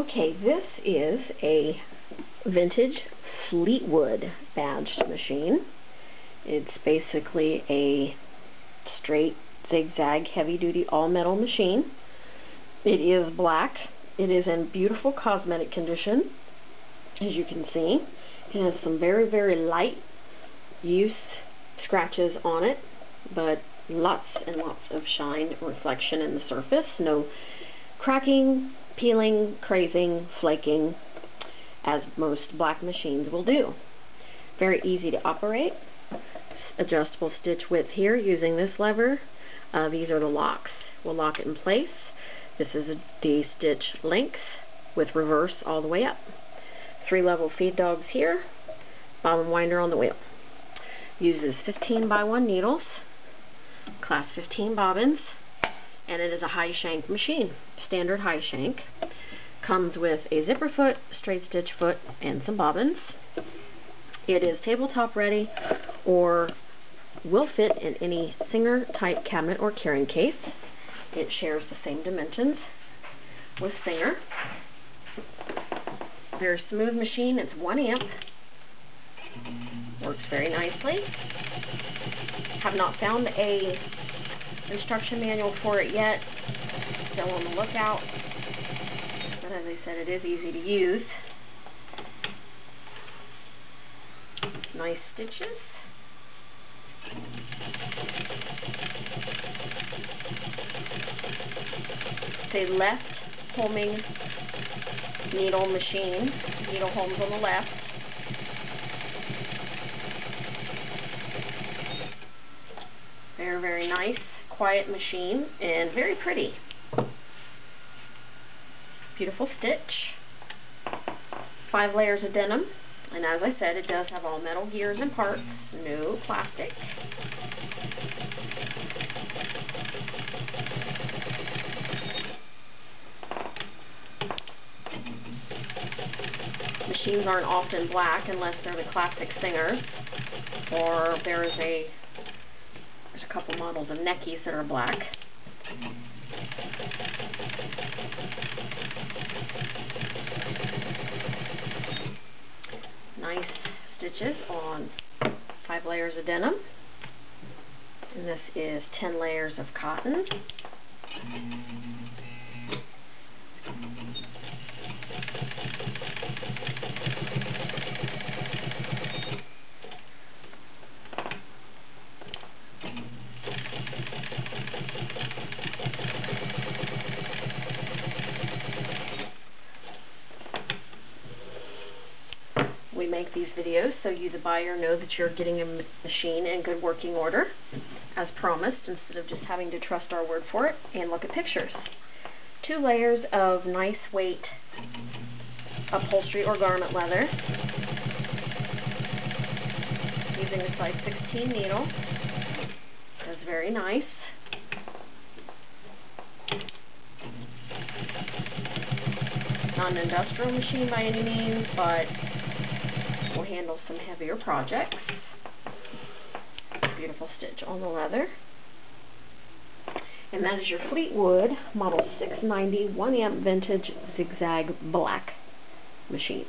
Okay, this is a vintage Fleetwood badged machine. It's basically a straight zigzag heavy duty all metal machine. It is black. It is in beautiful cosmetic condition as you can see. It has some very very light use scratches on it but lots and lots of shine reflection in the surface. No cracking, peeling, crazing, flaking, as most black machines will do. Very easy to operate. Adjustable stitch width here using this lever. Uh, these are the locks. We'll lock it in place. This is the stitch length with reverse all the way up. Three level feed dogs here. Bobbin winder on the wheel. Uses 15 by 1 needles. Class 15 bobbins. And it is a high shank machine standard high shank. Comes with a zipper foot, straight stitch foot, and some bobbins. It is tabletop ready or will fit in any Singer type cabinet or carrying case. It shares the same dimensions with Singer. Very smooth machine. It's 1 amp. Works very nicely. Have not found a instruction manual for it yet still on the lookout. But as I said, it is easy to use. Nice stitches. A left homing needle machine. Needle homes on the left. Very, very nice, quiet machine, and very pretty beautiful stitch. Five layers of denim. And as I said, it does have all metal gears and parts, no plastic. Machines aren't often black unless they're the classic Singer, or there's a couple models of Necchis that are black. Nice stitches on five layers of denim. And this is 10 layers of cotton. Make these videos so you, the buyer, know that you're getting a machine in good working order, as promised, instead of just having to trust our word for it and look at pictures. Two layers of nice weight upholstery or garment leather using a size 16 needle. That's very nice. Not an industrial machine by any means, but will handle some heavier projects. Beautiful stitch on the leather. And that is your Fleetwood Model 690 1 amp vintage zigzag black machine.